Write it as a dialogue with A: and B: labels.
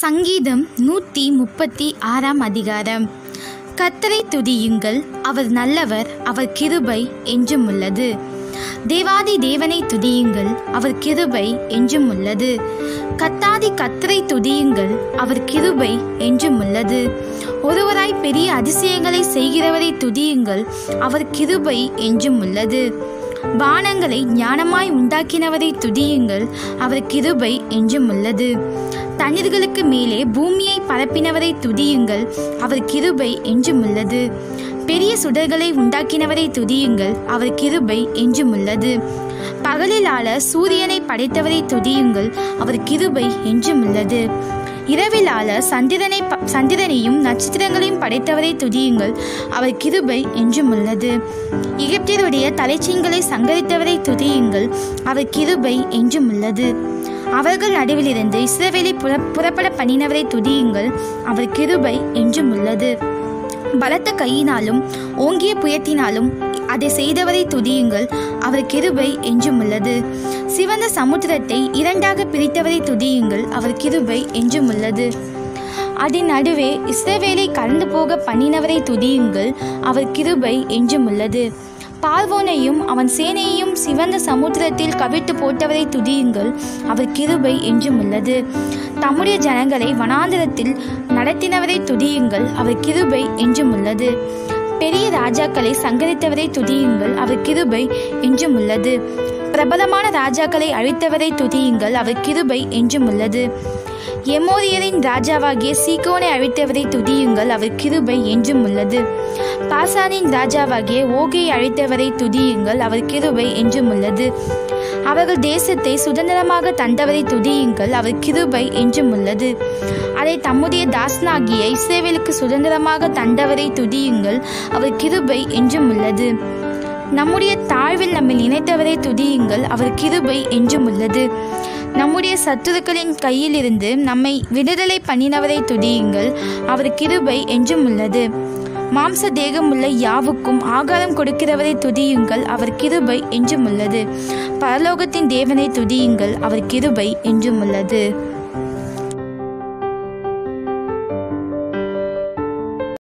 A: சங்கீதம் நூற்றி முப்பத்தி ஆறாம் அதிகாரம். கத்தரை துதியுங்கள் அவர் நல்லவர் அவர் கிருபை என்றும் உள்ளது. தேவாதி தேவனை துதியுங்கள் அவர் கிருபை என்றும் உள்ளது. கத்தாதி கத்தரை துதியுங்கள் அவர் கிருபை என்றும் உள்ளது. ஒருவராய் பெரிய அதிசயங்களை செய்கிறவரை துதியுங்கள் அவர் கிருபை என்றும் உள்ளது. வானங்களை ஞானமாய் உண்டாக்கினவரை துதியுங்கள் அவர் கிருபை என்றும் உள்ளது. தண்ணீர்களுக்கு மேலே பூமியை பரப்பினவரை துதியுங்கள். அவர் கிருபை என்றும் உள்ளது பெரிய சுடர்களை உண்டாக்கினவரை துதியுங்கள். அவர் கிருபை என்றும் உள்ளது பகலில் ஆள சூரியனை படைத்தவரை துதியுங்கள். அவர் கிருபை என்றும் உள்ளது இரவிலாள சந்திரனை ப- சந்திரனையும் நட்சத்திரங்களையும் படைத்தவரை துதியுங்கள். அவர் கிருபை என்றும் உள்ளது எகிப்தியருடைய தலைச்சீன்களை சங்கரித்தவரை துதியுங்கள். அவர் கிருபை என்றும் உள்ளது அவர்கள் நடுவிலிருந்து இஸ்ரவேலை புற புறப்பட பண்ணினவரை துதியுங்கள். அவர் கிருபை என்றும் உள்ளது. பலத்த கையினாலும் ஓங்கிய புயத்தினாலும் அதை செய்தவரை துதியுங்கள். அவர் கிருபை என்றும் உள்ளது. சிவந்த சமுத்திரத்தை இரண்டாக பிரித்தவரை துதியுங்கள். அவர் கிருபை என்றும் உள்ளது. அதன் நடுவே இஸ்ரவேலை கடந்து போக பண்ணினவரை துதியுங்கள். அவர் கிருபை என்றும் உள்ளது. பார்வோனையும் அவன் சேனையையும் சிவந்த சமுத்திரத்தில் கவிழ்த்து போட்டவரை துதியுங்கள். அவர் கிருபை என்றும் உள்ளது. தம்முடைய ஜனங்களை வனாந்திரத்தில் நடத்தினவரை துதியுங்கள். அவர் கிருபை என்றும் உள்ளது. பெரிய ராஜாக்களை சங்கரித்தவரை துதியுங்கள். அவர் கிருபை என்றும் உள்ளது. பிரபலமான ராஜாக்களை அழித்தவரை துதியுங்கள். அவர் கிருபை என்றும் உள்ளது. எமோரியரின் ராஜாவாகிய சீகோனை அழித்தவரை துதியுங்கள். அவர் கிருபை என்றும் உள்ளது. பாசானின் ராஜாவாகிய ஓகை அழித்தவரை துதியுங்கள். அவர் கிருபை என்றும் உள்ளது. அவர்கள் தேசத்தை சுதந்திரமாக தந்தவரை துதியுங்கள். அவர் கிருபை என்றும் உள்ளது. அதை தம்முடைய தாசனாகிய இஸ்ரேவேலுக்கு சுதந்திரமாக தந்தவரை துதியுங்கள். அவர் கிருபை என்றும் உள்ளது. நம்முடைய தாழ்வில் நம்மை நினைத்தவரை துதியுங்கள். அவர் கிருபை என்றும் உள்ளது. நம்முடைய சத்துருக்களின் கையிலிருந்து நம்மை விடுதலை பண்ணினவரை துதியுங்கள். அவர் கிருபை என்றும் உள்ளது. மாம்ச தேகமுள்ள யாவுக்கும் ஆகாரம் கொடுக்கிறவரை துதியுங்கள். அவர் கிருபை என்றும் உள்ளது. பரலோகத்தின் தேவனை துதியுங்கள். அவர் கிருபை என்றும் உள்ளது.